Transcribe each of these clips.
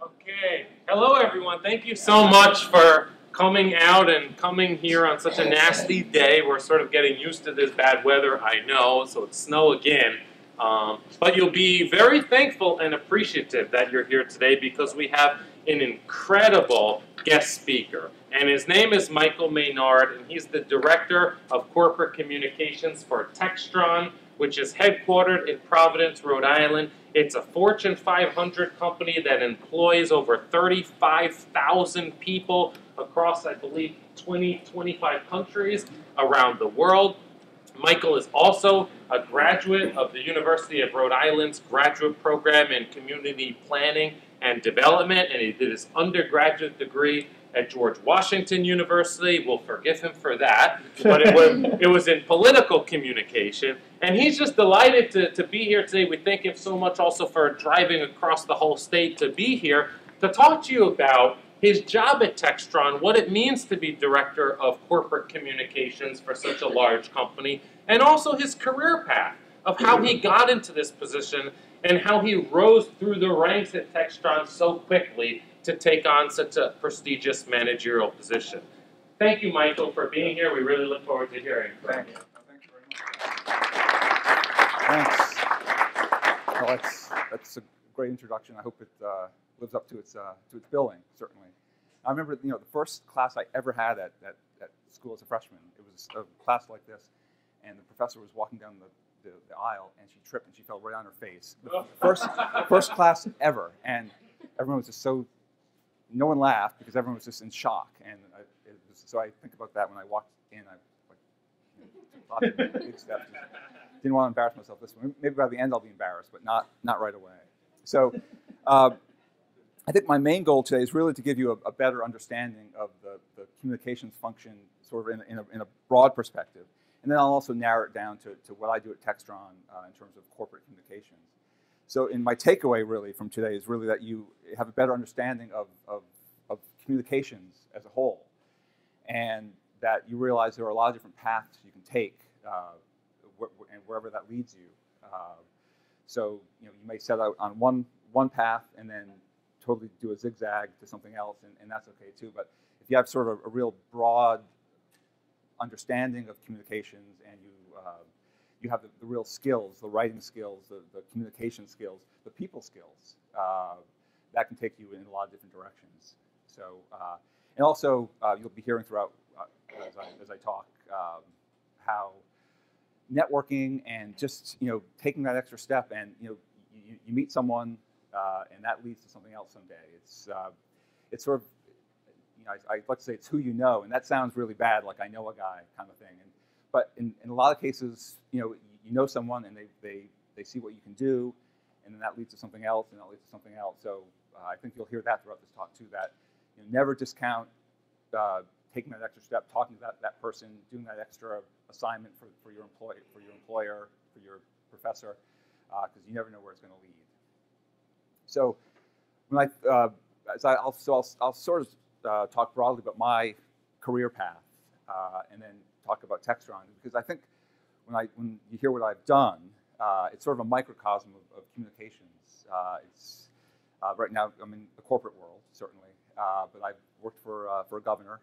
Okay. Hello, everyone. Thank you so much for coming out and coming here on such a nasty day. We're sort of getting used to this bad weather, I know, so it's snow again. Um, but you'll be very thankful and appreciative that you're here today because we have an incredible guest speaker. And his name is Michael Maynard, and he's the Director of Corporate Communications for Textron, which is headquartered in Providence, Rhode Island. It's a Fortune 500 company that employs over 35,000 people across, I believe, 20, 25 countries around the world. Michael is also a graduate of the University of Rhode Island's graduate program in community planning and development, and he did his undergraduate degree at George Washington University. We'll forgive him for that, but it was, it was in political communication. And he's just delighted to, to be here today. We thank him so much also for driving across the whole state to be here to talk to you about his job at Textron, what it means to be director of corporate communications for such a large company, and also his career path of how he got into this position and how he rose through the ranks at Textron so quickly to take on such a prestigious managerial position. Thank you, Michael, for being here. We really look forward to hearing from you. Thanks. Well, that's, that's a great introduction. I hope it uh, lives up to its, uh, to its billing, certainly. I remember, you know, the first class I ever had at, at, at school as a freshman, it was a class like this, and the professor was walking down the, the, the aisle, and she tripped and she fell right on her face. The first, first class ever, and everyone was just so, no one laughed because everyone was just in shock. And I, was, so I think about that when I walked in, I like, you know, big steps. Didn't want to embarrass myself this way. Maybe by the end I'll be embarrassed, but not, not right away. So, uh, I think my main goal today is really to give you a, a better understanding of the, the, communications function sort of in, in, a, in, a, broad perspective. And then I'll also narrow it down to, to what I do at Textron uh, in terms of corporate communications. So in my takeaway really from today is really that you have a better understanding of, of, of communications as a whole. And that you realize there are a lot of different paths you can take uh, wh and wherever that leads you. Uh, so you know you may set out on one one path and then totally do a zigzag to something else, and, and that's okay too. But if you have sort of a, real broad understanding of communications and you you have the, the, real skills, the writing skills, the, the communication skills, the people skills, uh, that can take you in a lot of different directions. So, uh, and also uh, you'll be hearing throughout uh, as I, as I talk um, how networking and just you know taking that extra step and you know you, you meet someone uh, and that leads to something else someday. It's it's sort of you know I, I like to say it's who you know, and that sounds really bad, like I know a guy kind of thing. And but in, in a lot of cases, you know, you know someone and they they they see what you can do, and then that leads to something else, and that leads to something else. So uh, I think you'll hear that throughout this talk too. That you know, never discount uh, taking that extra step, talking to that, that person, doing that extra assignment for, for your employee, for your employer, for your professor, because uh, you never know where it's going to lead. So when I, uh, as I will so I'll, I'll, sort of uh, talk broadly about my career path uh, and then talk about Textron because I think when I when you hear what I've done, uh, it's sort of a microcosm of, of communications. Uh, it's uh, right now I'm in the corporate world certainly, but I've worked for for a governor,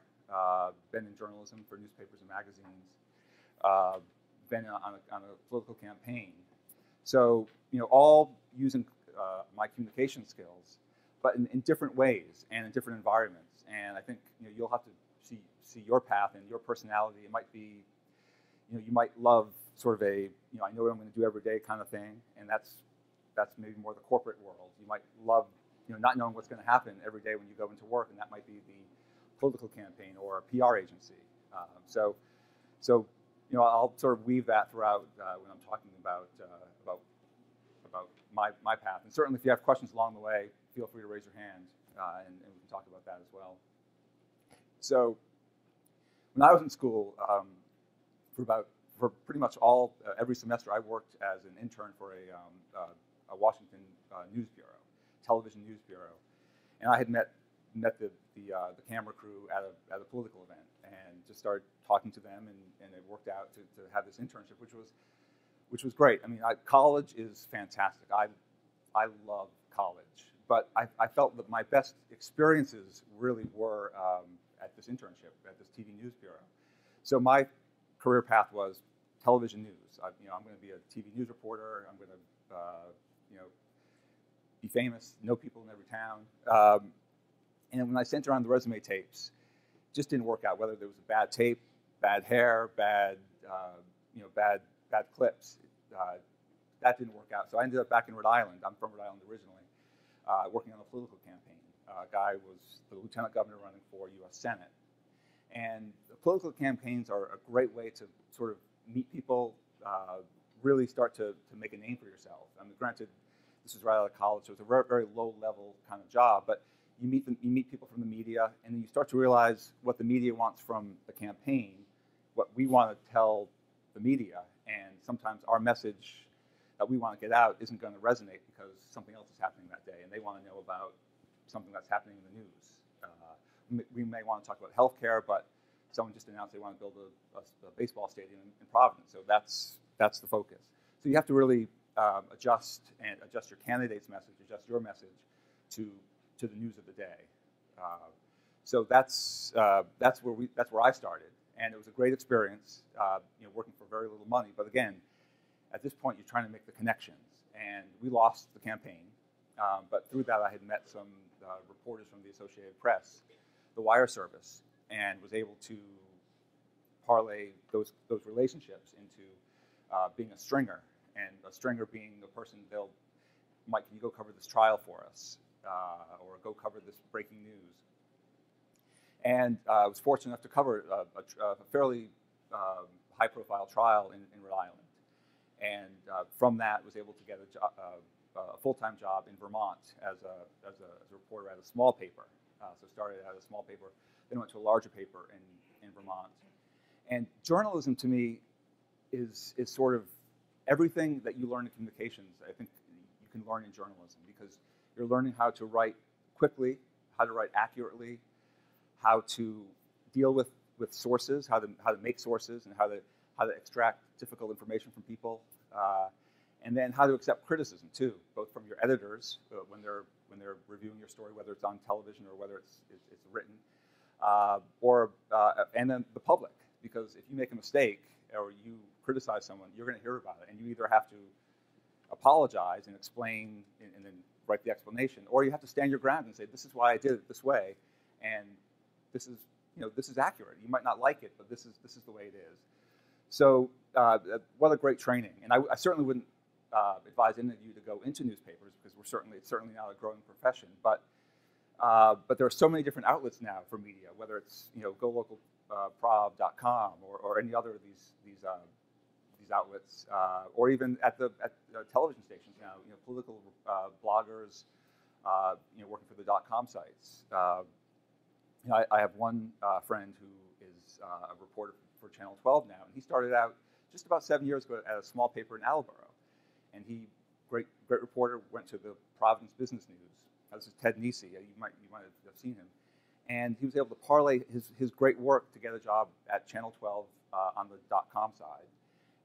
been in journalism for newspapers and magazines, been on a, on a political campaign. So you know all using uh, my communication skills, but in, in, different ways and in different environments. And I think you know, you'll have to see, see your path and your personality. It might be, you know, you might love sort of a, you know, I know what I'm going to do every day kind of thing, and that's that's maybe more the corporate world. You might love, you know, not knowing what's going to happen every day when you go into work, and that might be the political campaign or a PR agency. Um, so, so you know, I'll sort of weave that throughout uh, when I'm talking about uh, about my, my path. And certainly if you have questions along the way, feel free to raise your hand uh, and, and, we can talk about that as well. So when I was in school, um, for about for pretty much all uh, every semester, I worked as an intern for a, um, uh, a Washington uh, news bureau, television news bureau, and I had met met the the, uh, the camera crew at a at a political event and just started talking to them, and, and it worked out to, to have this internship, which was which was great. I mean, I, college is fantastic. I, I love college, but I, I, felt that my best experiences really were um, at this internship at this TV News Bureau. So my career path was television news. I, you know, I'm going to be a TV news reporter. I'm going to, uh, you know, be famous, know people in every town. Um, and when I sent around the resume tapes, just didn't work out. Whether there was a bad tape, bad hair, bad, uh, you know, bad, bad clips, uh, that didn't work out. So I ended up back in Rhode Island. I'm from Rhode Island originally, uh, working on a political campaign. A guy was the lieutenant governor running for U.S. Senate, and political campaigns are a great way to sort of meet people, uh, really start to, to make a name for yourself. I mean, granted, this was right out of college, so it's a very, very low level kind of job, but you meet, them, you meet people from the media, and then you start to realize what the media wants from the campaign, what we want to tell the media, and sometimes our message that we want to get out isn't going to resonate because something else is happening that day, and they want to know about something that's happening in the news. Uh, we may want to talk about healthcare, but someone just announced they want to build a, a, a baseball stadium in, in, Providence, so that's that's the focus. So you have to really um, adjust and adjust your candidate's message, adjust your message to to the news of the day. Uh, so that's uh, that's where we that's where I started, and it was a great experience. Uh, you know, working for very little money, but again, at this point, you're trying to make the connections. And we lost the campaign, um, but through that, I had met some uh, reporters from the Associated Press, the wire service, and was able to parlay those those relationships into uh, being a stringer, and a stringer being the person they'll, Mike, can you go cover this trial for us, uh, or go cover this breaking news? And uh, I was fortunate enough to cover a, a, a fairly um, high-profile trial in, in, Rhode Island, and uh, from that was able to get a, job uh, a full-time job in Vermont as a, as a, as a reporter at a small paper. Uh, so started at a small paper, then went to a larger paper in, in Vermont. And journalism to me is, is sort of everything that you learn in communications, I think you can learn in journalism because you're learning how to write quickly, how to write accurately, how to deal with, with sources, how to, how to make sources, and how to, how to extract difficult information from people. Uh, and then how to accept criticism too, both from your editors uh, when they're when they're reviewing your story, whether it's on television or whether it's it's, it's written, uh, or uh, and then the public, because if you make a mistake or you criticize someone, you're going to hear about it, and you either have to apologize and explain and, and then write the explanation, or you have to stand your ground and say, "This is why I did it this way," and this is you know this is accurate. You might not like it, but this is this is the way it is. So uh, what a great training, and I, I certainly wouldn't uh, advise any of you to go into newspapers because we're certainly it's certainly not a growing profession. But uh, but there are so many different outlets now for media, whether it's you know golocalprov.com uh, or, or any other of these these uh, these outlets, uh, or even at the at television stations now. You know, political uh, bloggers, you know, working for the dot .com sites. You know, I, I, have one friend who is a reporter for Channel 12 now, and he started out just about seven years ago at a small paper in Attleboro and he, great great reporter, went to the Providence Business News. This is Ted Nesi. You might you might have seen him, and he was able to parlay his his great work to get a job at Channel 12 uh, on the dot com side,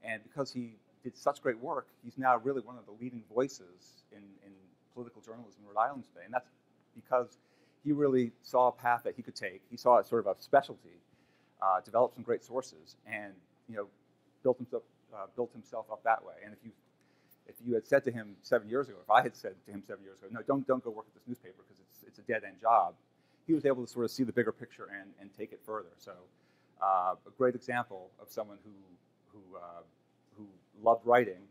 and because he did such great work, he's now really one of the leading voices in, in political journalism in Rhode Island today, and that's because he really saw a path that he could take. He saw it sort of a specialty, uh, developed some great sources, and you know, built himself uh, built himself up that way. And if you if you had said to him seven years ago, if I had said to him seven years ago, no, don't, don't go work at this newspaper because it's, it's a dead end job, he was able to sort of see the bigger picture and, and take it further. So, uh, a great example of someone who, who, uh, who loved writing,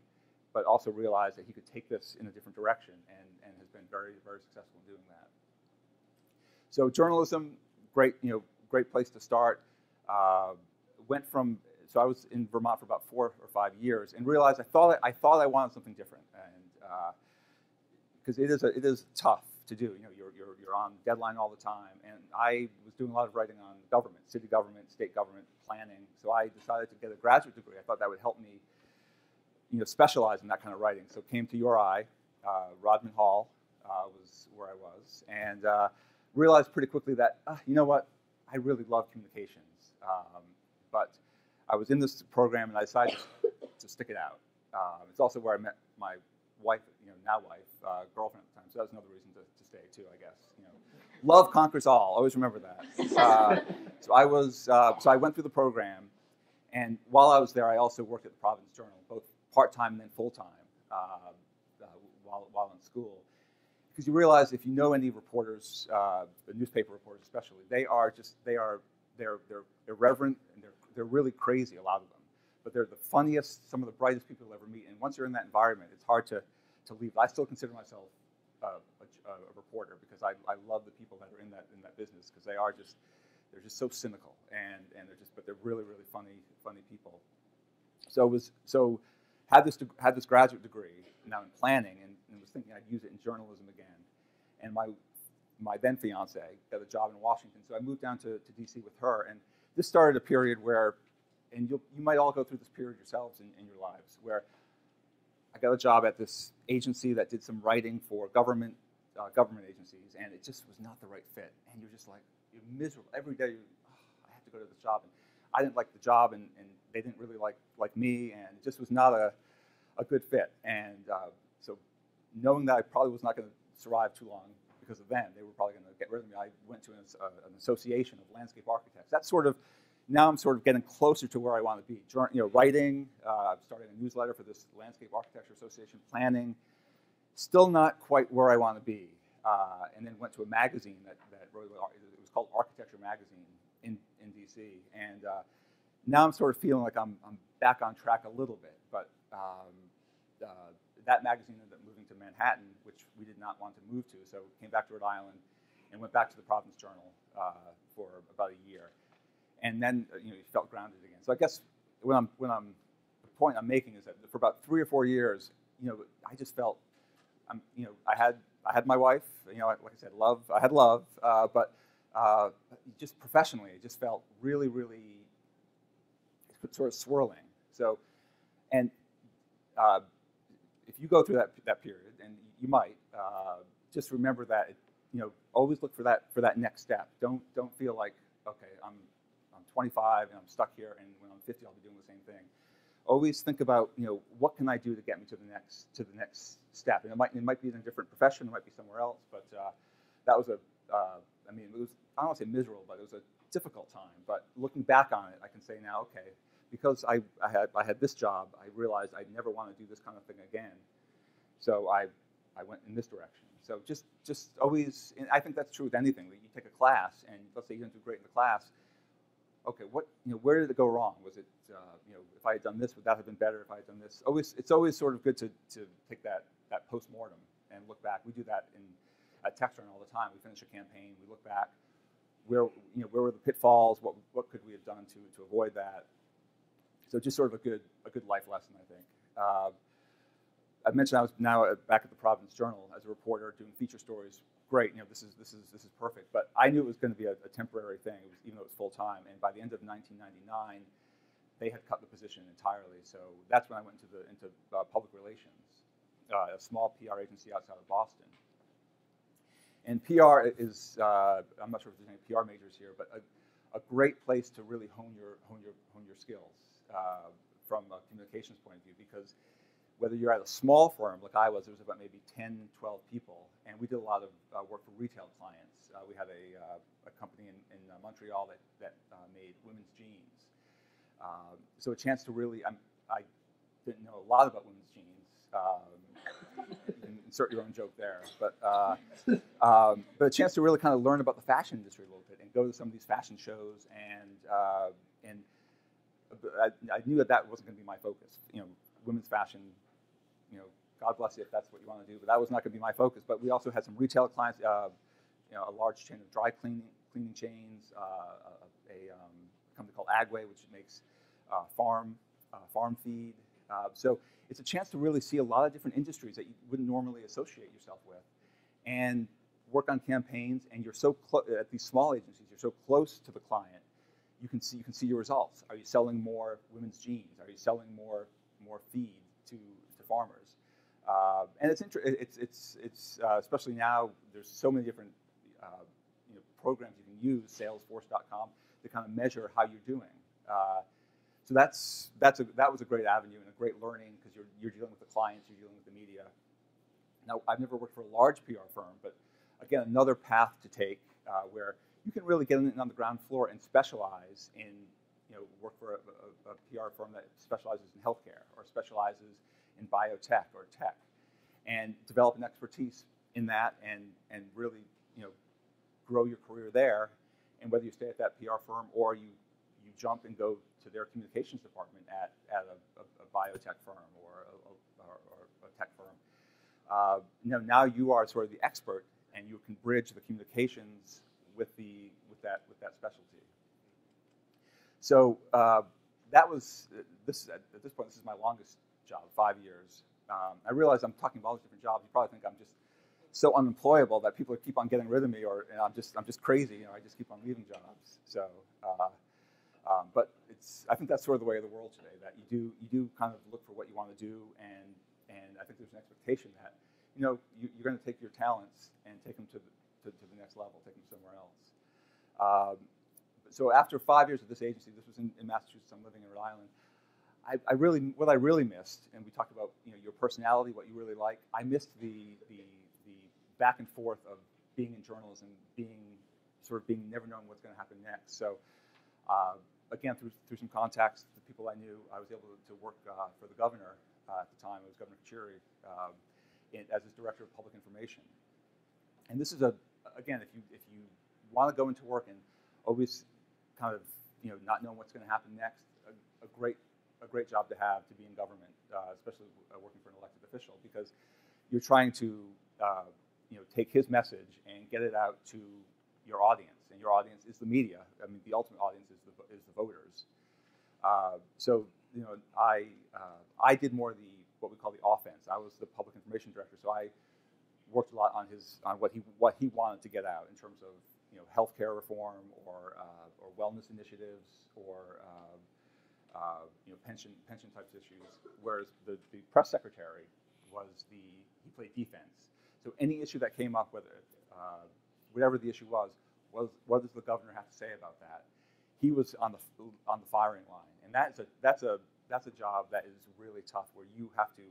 but also realized that he could take this in a different direction and, and has been very, very successful in doing that. So, journalism, great, you know, great place to start. Uh, went from so I was in Vermont for about four or five years and realized I thought I, I thought I wanted something different, and because uh, it is it is tough to do. You know, you're, you're you're on deadline all the time, and I was doing a lot of writing on government, city government, state government planning. So I decided to get a graduate degree. I thought that would help me, you know, specialize in that kind of writing. So came to URI, uh, Rodman Hall uh, was where I was, and uh, realized pretty quickly that uh, you know what, I really love communications, um, but I was in this program and I decided to stick it out. Um, it's also where I met my wife, you know, now wife, uh, girlfriend at the time. So that was another reason to, to Day too, I guess. You know, love conquers all. Always remember that. Uh, so I was, uh, so I went through the program, and while I was there, I also worked at the Providence Journal, both part time and then full time, uh, uh, while while in school. Because you realize if you know any reporters, uh, the newspaper reporters especially, they are just they are they're they're irreverent and they're they're really crazy. A lot of them but they're the funniest, some of the brightest people you'll ever meet. And once you're in that environment, it's hard to, to leave. I still consider myself uh, a, a, reporter because I, I love the people that are in that in that business because they are just they're just so cynical and and they're just but they're really really funny funny people. So was so had this had this graduate degree now in planning and, and was thinking I'd use it in journalism again. And my my then fiance got a job in Washington, so I moved down to, to DC with her. And this started a period where and you you might all go through this period yourselves in, in your lives, where I got a job at this agency that did some writing for government uh, government agencies, and it just was not the right fit. And you're just like you're miserable every day. Oh, I have to go to this job, and I didn't like the job, and, and they didn't really like like me, and it just was not a a good fit. And uh, so, knowing that I probably was not going to survive too long because of them, they were probably going to get rid of me. I went to an, uh, an association of landscape architects. That's sort of now I'm sort of getting closer to where I want to be. You know, writing, uh, starting a newsletter for this Landscape Architecture Association, planning, still not quite where I want to be. Uh, and then went to a magazine that, that really, it was called Architecture Magazine in, in DC. And uh, now I'm sort of feeling like I'm, I'm back on track a little bit. But um, uh, that magazine Manhattan, which we did not want to move to. So came back to Rhode Island and went back to the Providence Journal uh, for about a year and then uh, you know you felt grounded again. So I guess when I'm when I'm the point I'm making is that for about three or four years, you know, I just felt I'm you know I had I had my wife, you know, like I said, love I had love, uh, but uh, just professionally, it just felt really really sort of swirling. So, and uh, if you go through that that period, you might, uh, just remember that you know always look for that for that next step. Don't don't feel like okay, I'm I'm 25 and I'm stuck here, and when I'm 50, I'll be doing the same thing. Always think about, you know, what can I do to get me to the next to the next step? And it might it might be in a different profession, it might be somewhere else, but uh, that was a, uh, I mean, it was I don't want to say miserable, but it was a difficult time. But looking back on it, I can say now, okay, because I, I had I had this job, I realized I never want to do this kind of thing again. So I I went in this direction. So just just always, I think that's true with anything. You take a class, and let's say you don't do great in the class, okay, what you know, where did it go wrong? Was it uh, you know, if I had done this, would that have been better? If I had done this, always it's always sort of good to to take that that post mortem and look back. We do that in at Textron all the time. We finish a campaign, we look back, where you know where were the pitfalls? What what could we have done to to avoid that? So just sort of a good a good life lesson, I think. Uh, I mentioned I was now back at the Providence Journal as a reporter doing feature stories great, you know, this is this is this is perfect. But I knew it was going to be a, a temporary thing, was, even though it was full time. And by the end of 1999, they had cut the position entirely. So that's when I went into the into uh, public relations, uh, a small PR agency outside of Boston. And PR is uh, I'm not sure if there's any PR majors here, but a, a great place to really hone your hone your hone your skills uh, from a communications point of view because whether you're at a small firm like I was, there was about maybe 10, 12 people, and we did a lot of uh, work for retail clients. Uh, we had a, uh, a company in, in uh, Montreal that, that uh, made women's jeans. Um, so a chance to really, I'm, I did not know a lot about women's jeans. Um, insert your own joke there, but um, but a chance to really kind of learn about the fashion industry a little bit and go to some of these fashion shows and and I, I, knew that that wasn't going to be my focus. You know, women's fashion you know, God bless you if that's what you want to do, but that was not going to be my focus. But we also had some retail clients, uh, you know, a large chain of dry cleaning cleaning chains, uh, a, a um, company called Agway, which makes uh, farm uh, farm feed. Uh, so it's a chance to really see a lot of different industries that you wouldn't normally associate yourself with, and work on campaigns. And you're so close at these small agencies, you're so close to the client. You can see you can see your results. Are you selling more women's jeans? Are you selling more more feed to farmers. Uh, and it's, it's, it's, it's uh, especially now, there's so many different uh, you know, programs you can use, salesforce.com, to kind of measure how you're doing. Uh, so that's, that's a, that was a great avenue and a great learning because you're, you're dealing with the clients, you're dealing with the media. Now, I've never worked for a large PR firm, but again, another path to take uh, where you can really get in on the ground floor and specialize in, you know, work for a, a, a PR firm that specializes in healthcare or specializes in biotech or tech, and develop an expertise in that and and really, you know, grow your career there. And whether you stay at that PR firm or you you jump and go to their communications department at, at a, a, a biotech firm or a, or, a tech firm, uh, you know, now you are sort of the expert and you can bridge the communications with the with that with that specialty. So uh, that was this at this point. This is my longest job, five years. Um, I realize I'm talking about all these different jobs. You probably think I'm just so unemployable that people keep on getting rid of me, or I'm just I'm just crazy. You know, I just keep on leaving jobs. So, uh, um, but it's I think that's sort of the way of the world today. That you do you do kind of look for what you want to do, and and I think there's an expectation that you know you, are going to take your talents and take them to the to, to the next level, take them somewhere else. Um, so after five years of this agency, this was in, in Massachusetts. I'm living in Rhode Island. I, I, really, what I really missed, and we talked about, you know, your personality, what you really like. I missed the the the back and forth of being in journalism, being sort of being never knowing what's going to happen next. So, uh, again, through through some contacts, the people I knew, I was able to, work uh, for the governor uh, at the time. It was Governor Carcieri um, as his director of public information. And this is a again, if you if you want to go into work and always kind of you know not knowing what's going to happen next, a, a, great a great job to have to be in government, uh, especially uh, working for an elected official, because you're trying to uh, you know take his message and get it out to your audience, and your audience is the media. I mean, the ultimate audience is the is the voters. Uh, so you know, I uh, I did more the what we call the offense. I was the public information director, so I worked a lot on his on what he what he wanted to get out in terms of you know healthcare reform or uh, or wellness initiatives or uh, you know pension pension types issues. Whereas the, the press secretary was the he played defense. So any issue that came up, whether uh, whatever the issue was, was what does the governor have to say about that? He was on the on the firing line, and that's a that's a that's a job that is really tough, where you have to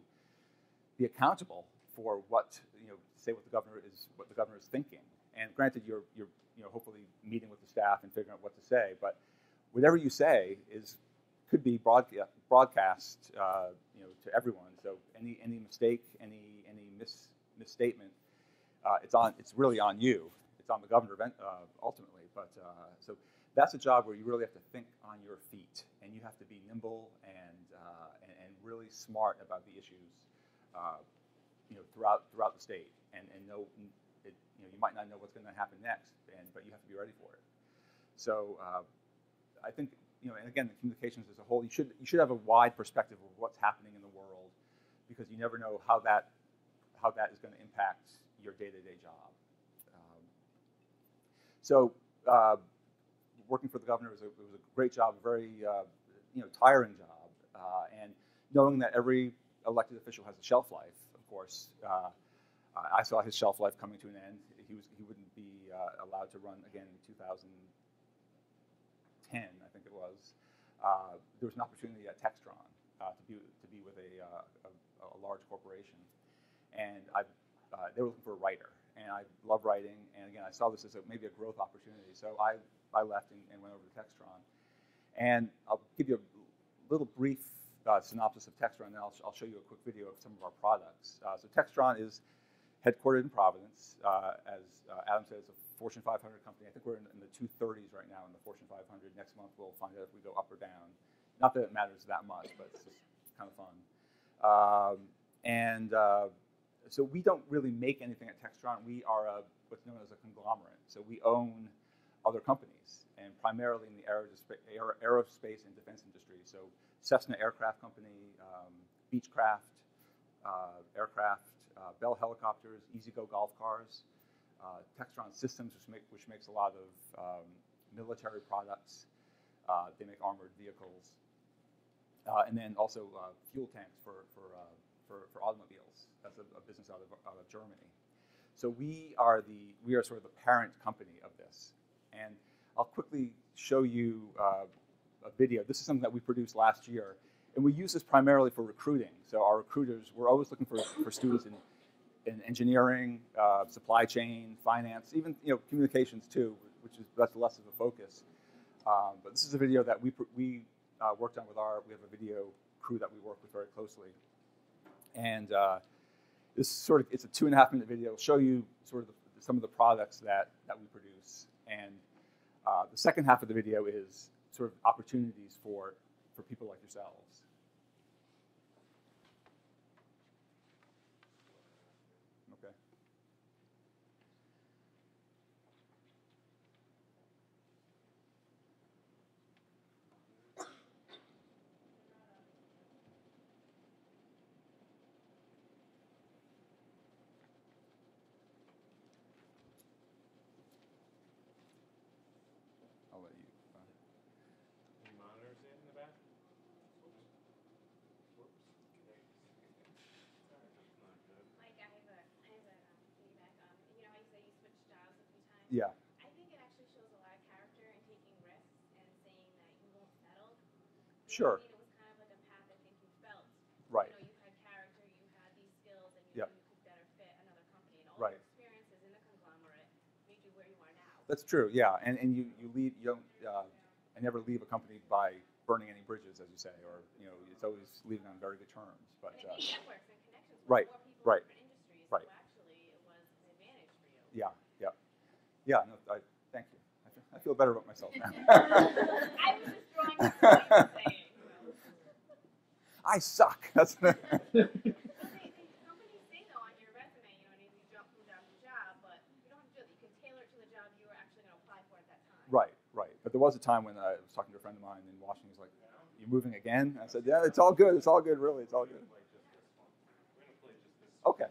be accountable for what you know, say what the governor is what the governor is thinking. And granted, you're you're you know hopefully meeting with the staff and figuring out what to say, but whatever you say is could be broadcast, broadcast uh, you know to everyone. So any any mistake, any any mis, misstatement, uh, it's on it's really on you. It's on the governor uh, ultimately. But uh, so that's a job where you really have to think on your feet, and you have to be nimble and uh, and, and, really smart about the issues you know, throughout throughout the state, and and know, it, you know, you might not know what's going to happen next, and but you have to be ready for it. So I think you know, and again, the communications as a whole, you should you should have a wide perspective of what's happening in the world, because you never know how that how that is going to impact your day-to-day job. Um, so. Uh, working for the governor was a, was a great job, a very uh, you know tiring job, uh, and knowing that every elected official has a shelf life, of course. Uh, I saw his shelf life coming to an end. He was he wouldn't be uh, allowed to run again in 2010, I think it was. Uh, there was an opportunity at Textron uh, to be to be with a, uh, a, a large corporation, and I uh, they were looking for a writer, and I love writing. And again, I saw this as a, maybe a growth opportunity, so I I left and, and went over to Textron. And I'll give you a little brief uh, synopsis of Textron, and I'll, I'll, show you a quick video of some of our products. So Textron is headquartered in Providence. As Adam said, it's a Fortune 500 company. I think we're in, in, the 230s right now in the Fortune 500. Next month we'll find out if we go up or down. Not that it matters that much, but it's just kind of fun. Um, and uh, so we don't really make anything at Textron. We are a, what's known as a conglomerate. So we own other companies, and primarily in the aerospace and defense industry. So Cessna Aircraft Company, um, Beechcraft uh, Aircraft, uh, Bell Helicopters, E-Z-GO Golf Cars, uh, Textron Systems, which, make, which makes a lot of um, military products. Uh, they make armored vehicles. Uh, and then also uh, fuel tanks for, for, for, for, automobiles. That's a, a business out of, out of Germany. So we are the we are sort of the parent company of this. And I'll quickly show you uh, a video. This is something that we produced last year. And we use this primarily for recruiting. So our recruiters, we're always looking for, for students in in engineering, uh, supply chain, finance, even you know communications too, which is that's less of a focus. Um, but this is a video that we we uh, worked on with our we have a video crew that we work with very closely, and uh, this sort of it's a two and a half minute video. It'll show you sort of the, some of the products that that we produce, and uh, the second half of the video is sort of opportunities for for people like yourselves. Okay. I'll let you. Uh, Any monitors in the back? Mike, I have a, I have a um, feedback. Um, you know, how you say you switched jobs a few times. Yeah. I think it actually shows a lot of character in taking risks and saying that you won't settle. You Sure. what I mean? It was kind of like a path I think you felt. Right. You know, you had character, you had these skills, and you Yep. knew you could better fit another company. And all Right. your experiences in the conglomerate made you where you are now. That's true. Yeah, and and you you leave you don't uh, I never leave a company by burning any bridges, as you say, or you know it's always leaving on very good terms. But uh, networks and connections with Right, more people right, in right. So actually, it was an advantage for you. yeah, yeah, yeah. No, I thank you. I feel, I feel better about myself now. I was just drawing on what you were saying. I suck. That's But they, they, companies say though on your resume, you know, and you jump from job to job, but you don't have to do that. You can tailor it to the job you were actually going to apply for at that time. right, right. But there was a time when I was talking to a friend of mine in Washington. He's like, "You're moving again?" I said, "Yeah, it's all good. It's all good. Really, it's all good." Okay.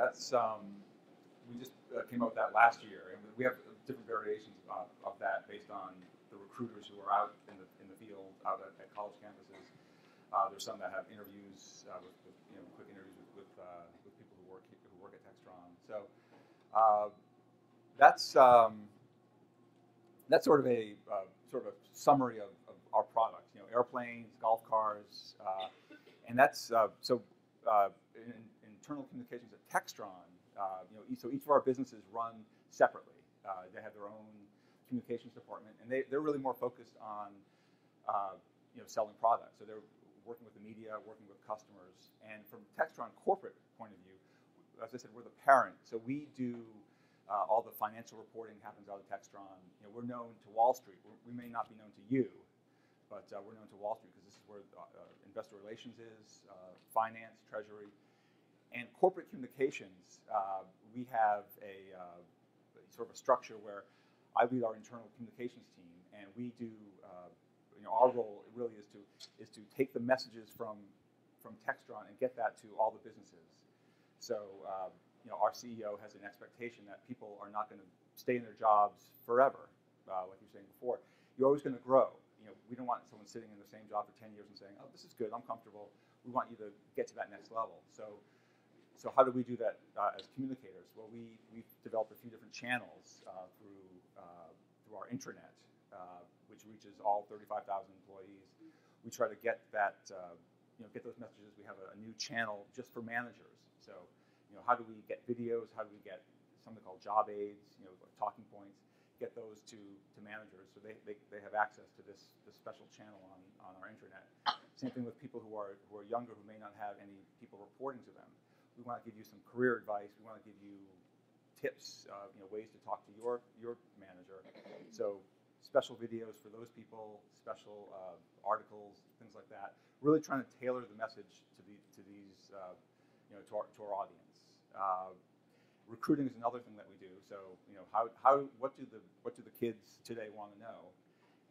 That's um, we just uh, came up with that last year, and we have different variations of, of that based on the recruiters who are out in the in the field, out at, at college campuses. Uh, there's some that have interviews uh, with, with you know quick interviews with with, uh, with people who work who work at Textron. So uh, that's um, that's sort of a uh, sort of summary of, of our product. You know, airplanes, golf cars, and that's so internal communications at Textron. Uh, you know, so each of our businesses run separately. Uh, they have their own communications department, and they, they're really more focused on uh, you know selling products. So they're working with the media, working with customers, and from Textron corporate point of view, as I said, we're the parent. So we do uh, all the financial reporting happens out of Textron. You know, we're known to Wall Street. We're, we may not be known to you, but uh, we're known to Wall Street because this is where uh, investor relations is, finance, treasury, and corporate communications. Uh, we have a sort of a structure where I lead our internal communications team, and we do. you know, our role really is to is to take the messages from from Textron and get that to all the businesses. So you know, our CEO has an expectation that people are not going to stay in their jobs forever, uh, like you were saying before. You're always going to grow. You know, we don't want someone sitting in the same job for 10 years and saying, "Oh, this is good. I'm comfortable." We want you to get to that next level. So, so how do we do that uh, as communicators? Well, we we've developed a few different channels uh, through uh, through our intranet, uh, which reaches all 35,000 employees. We try to get that. Uh, you know, get those messages. We have a, a new channel just for managers. So you know, how do we get videos? How do we get something called job aids, you know, talking points, get those to, to managers so they, they, they have access to this, this special channel on, on our intranet. Same thing with people who are, who are younger who may not have any people reporting to them. We want to give you some career advice. We want to give you tips, uh, you know, ways to talk to your, your manager. So special videos for those people, special uh, articles, things like that. Really trying to tailor the message to, the, to these, uh, you know, to our, to our audience. Uh, recruiting is another thing that we do. So, you know, how, how what do the what do the kids today want to know?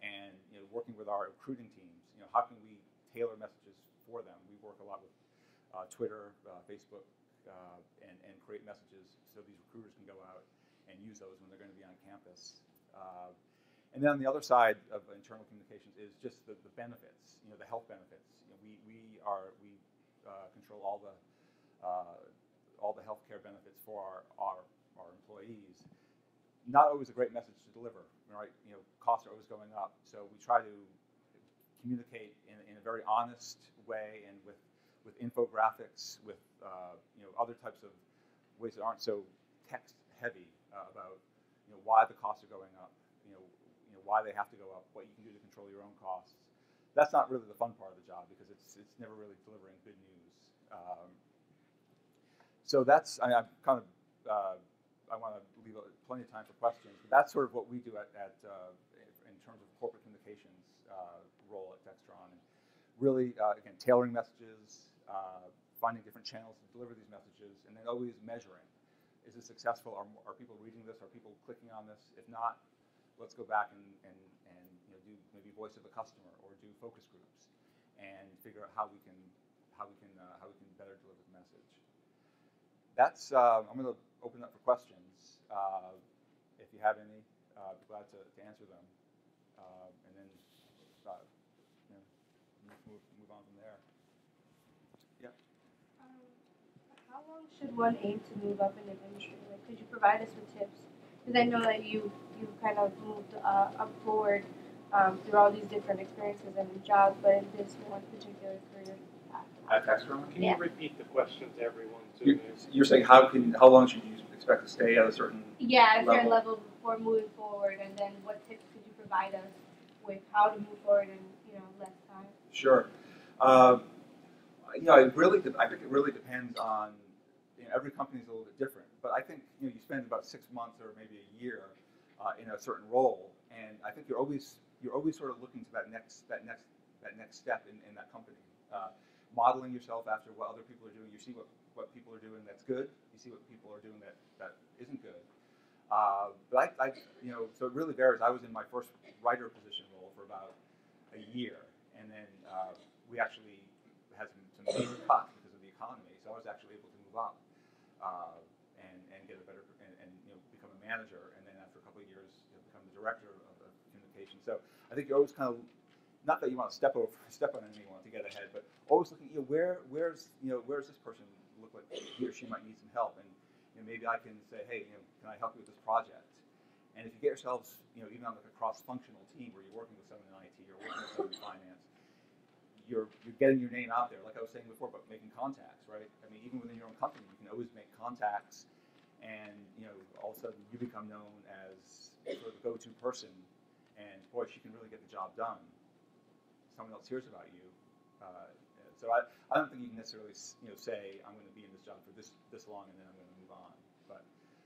And you know, working with our recruiting teams, you know, how can we tailor messages for them? We work a lot with uh, Twitter, uh, Facebook, uh, and and create messages so these recruiters can go out and use those when they're going to be on campus. Uh, and then on the other side of internal communications is just the, the benefits, you know, the health benefits. You know, we we are we uh, control all the all the healthcare benefits for our, our, our employees. Not always a great message to deliver, right? You know, costs are always going up. So we try to communicate in, in a very honest way and with, with infographics, with uh, you know, other types of ways that aren't so text heavy uh, about you know, why the costs are going up, you know, you know, why they have to go up, what you can do to control your own costs. That's not really the fun part of the job because it's, it's never really delivering good news. Um, so that's I, am kind of uh, I want to leave plenty of time for questions. But that's sort of what we do at, at uh, in terms of corporate communications uh, role at Textron. And really, uh, again, tailoring messages, uh, finding different channels to deliver these messages, and then always measuring. Is it successful? Are, are people reading this? Are people clicking on this? If not, let's go back and, and, and you know, do maybe voice of the customer or do focus groups and figure out how we can how we can uh, how we can better deliver the message that's, uh, I'm going to open up for questions. Uh, if you have any, uh, I'd be glad to, to answer them. Uh, and then you know, move, move on from there. Yeah. Um, how long should one aim to move up in the industry? Like, could you provide us with tips? Because I know that you you kind of moved uh, up forward um, through all these different experiences and jobs, but in this one particular career path. At Textron? Can Yeah. you repeat the question to everyone too? You're, you're saying how can how long should you expect to stay at a certain? Yeah, a certain level. level before moving forward, and then what tips could you provide us with how to move forward in you know less time? Sure. Um, you know, it really. I think it really depends on. You know, every company is a little bit different, but I think you know you spend about six months or maybe a year uh, in a certain role, and I think you're always you're always sort of looking to that next that next that next step in, in that company. Uh, modeling yourself after what other people are doing. You see what, what people are doing that's good. You see what people are doing that, that isn't good. Uh, but I, I, you know, so it really varies. I was in my first writer position role for about a year, and then uh, we actually had some, major cuts because of the economy. So I was actually able to move up. Uh, and, and get a better and, and you know, become a manager, and then after a couple of years, you become the director of, of communication. So I think you're always kind of not that you want to step over, step on anyone to get ahead, but always looking, you know, where, where's, you know, where's this person look like he or she might need some help, and you know, maybe I can say, hey, you know, can I help you with this project? And if you get yourselves, you know, even on like a cross-functional team where you're working with someone in IT or working with someone in finance, you're you're getting your name out there. Like I was saying before but making contacts, right? I mean, even within your own company, you can always make contacts, and you know, all of a sudden you become known as sort of the go-to person. And boy, she can really get the job done. Someone else hears about you. Uh, so I, I don't think you can necessarily you know say I'm going to be in this job for this this long and then I'm going to move on. But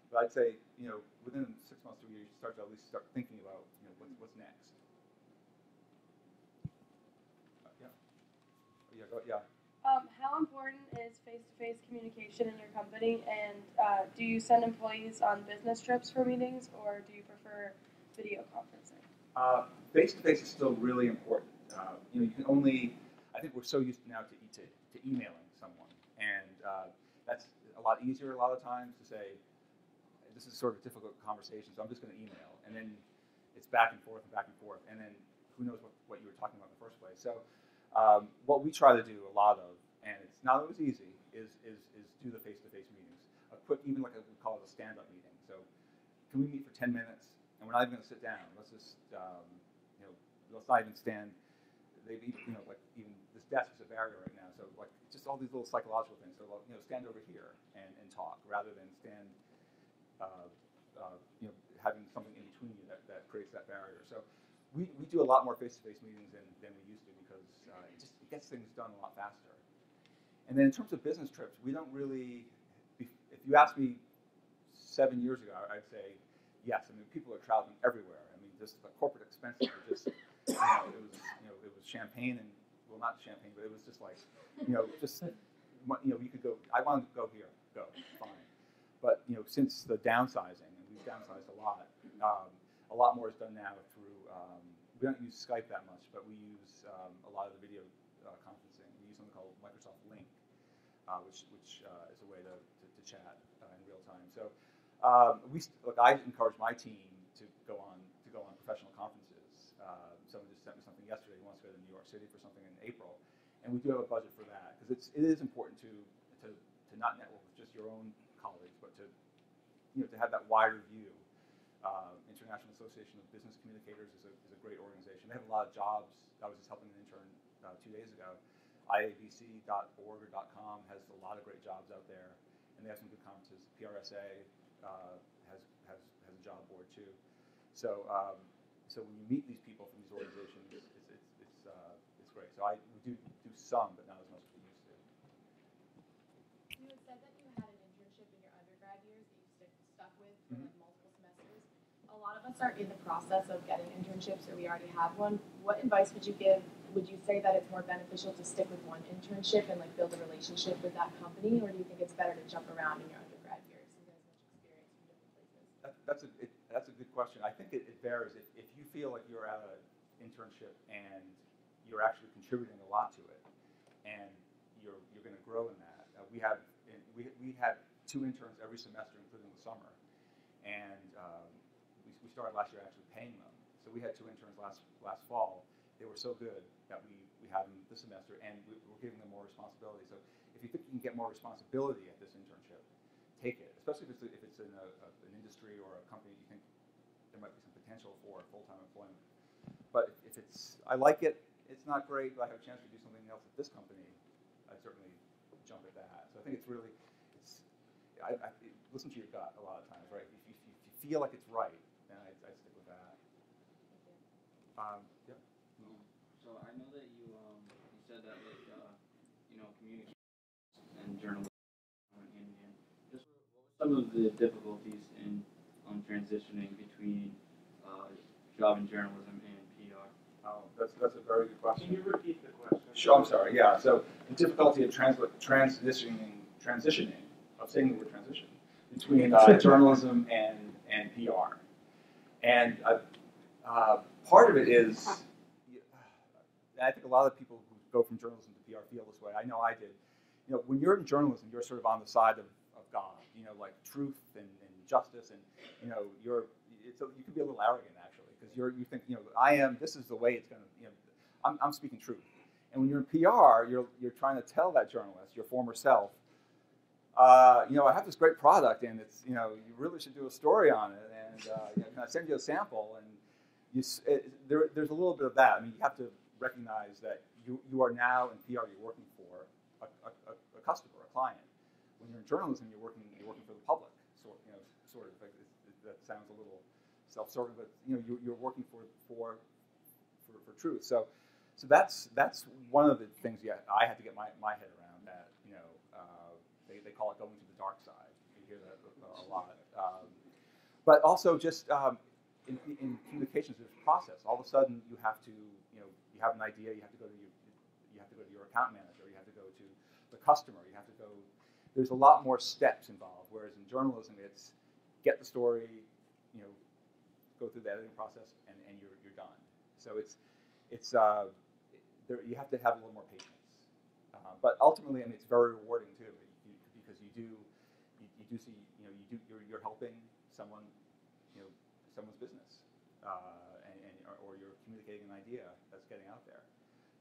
but I'd say you know within six months to a year, you start to at least start thinking about you know what's what's next. Uh, yeah. Yeah. Go, yeah. Um, how important is face-to-face communication in your company, and uh, do you send employees on business trips for meetings, or do you prefer video conferencing? Uh, Face-to-face is still really important. Uh, you know, you can only, I think we're so used now to, to, to emailing someone, and uh, that's a lot easier a lot of times to say, this is sort of a difficult conversation, so I'm just going to email, and then it's back and forth and back and forth, and then who knows what, what you were talking about in the first place. So um, what we try to do a lot of, and it's not always easy, is, is, is do the face-to-face meetings. A quick, even like a, we call it a stand-up meeting. So can we meet for 10 minutes? And we're not even going to sit down. Let's just, um, you know, let's not even stand. They've even, you know, like even this desk is a barrier right now. So like just all these little psychological things. So you know, stand over here and, and talk rather than stand, uh, uh, you know, having something in between you that, that creates that barrier. So we, we do a lot more face-to-face meetings than, than we used to because uh, it just it gets things done a lot faster. And then in terms of business trips, we don't really. If you asked me seven years ago, I'd say yes. I mean, people are traveling everywhere. I mean, just the corporate expenses were just. You know, it was you know it was champagne and well not champagne, but it was just like you know just you know you could go. I want to go here, go fine. But you know since the downsizing, and we've downsized a lot. Um, a lot more is done now. Um, we don't use Skype that much, but we use um, a lot of the video uh, conferencing. We use something called Microsoft Lync, uh, which which uh, is a way to, to, to chat uh, in real time. So um, we look. I encourage my team to go on to go on professional conferences. Uh, someone just sent me something yesterday. He wants to go to New York City for something in April, and we do have a budget for that because it's it is important to to to not network with just your own colleagues, but to you know to have that wider view. Uh, International Association of Business Communicators is a, is a great organization. They have a lot of jobs. I was just helping an intern uh, two days ago. IABC.org or .com has a lot of great jobs out there, and they have some good conferences. PRSA uh, has, has has a job board too. So um, so when you meet these people from these organizations, it's it's it's, uh, it's great. So I we do do some, but not as much as we used to. You had said that you had an internship in your undergrad years that you stick, stuck with for Mhm. like multiple semesters. A lot of us are in the process of getting internships or we already have one. What advice would you give? Would you say that it's more beneficial to stick with one internship and like build a relationship with that company, or do you think it's better to jump around in your undergrad years and get as much experience from different places? That, that's a it, that's a good question. I think it, it varies. If, if you feel like you're at an internship and you're actually contributing a lot to it, and you're you're going to grow in that. Uh, we have we we had two interns every semester, including the summer, and we started last year actually paying them. So we had two interns last last fall. They were so good that we, we had them this semester, and we, we're giving them more responsibility. So if you think you can get more responsibility at this internship, take it. Especially if it's if it's in a, a, an industry or a company you think there might be some potential for full time employment. But if it's I like it, it's not great. But I have a chance to do something else at this company. I'd certainly jump at that. So I think it's really it's I, I listen to your gut a lot of times, right? If you, if you feel like it's right, then I, I stick with that. Um, yeah. Um, So I know that you um you said that like uh you know communication and journalism went hand in hand. Just what were some of the difficulties in um transitioning between uh job in journalism and PR? Oh, that's that's a very good question. Can you repeat the question? Sure, I'm sorry. Yeah. So the difficulty of transla- transitioning, transitioning, of saying the word transition between uh, journalism and and PR, and uh, uh, part of it is, I think a lot of people who go from journalism to PR feel this way. I know I did. You know, when you're in journalism, you're sort of on the side of, of God. you know, like truth and, and justice, and you know, you're it's a, you can be a little arrogant actually because you're you think you know I am this is the way it's going to you know I'm, I'm speaking truth, and when you're in PR, you're you're trying to tell that journalist, your former self, uh, you know, I have this great product, and it's you know you really should do a story on it, and uh, you know, can I send you a sample? And you, it, there, there's a little bit of that. I mean, you have to recognize that you, you are now in PR, you're working for a, a, a, customer, a client. When you're in journalism, you're working you're working for the public, sort you know, sort of. Like that sounds a little self-serving, but you know, you're, you're working for for for, for truth. So, so that's that's one of the things yeah, I had to get my, my head around. That you know, uh, they, they call it going to the dark side. You hear that a, a lot. Um, but also just um, in, in communications, there's a process. All of a sudden, you have to you know you have an idea. You have to go to your you have to go to your account manager. You have to go to the customer. You have to go. There's a lot more steps involved. Whereas in journalism, it's get the story, you know, go through the editing process, and, and you're, you're done. So it's it's uh, there, you have to have a little more patience. Uh, but ultimately, I mean, it's very rewarding too, because you do you, you do see you know you do you're, you're helping someone someone's business, uh, and, and or, or you're communicating an idea that's getting out there.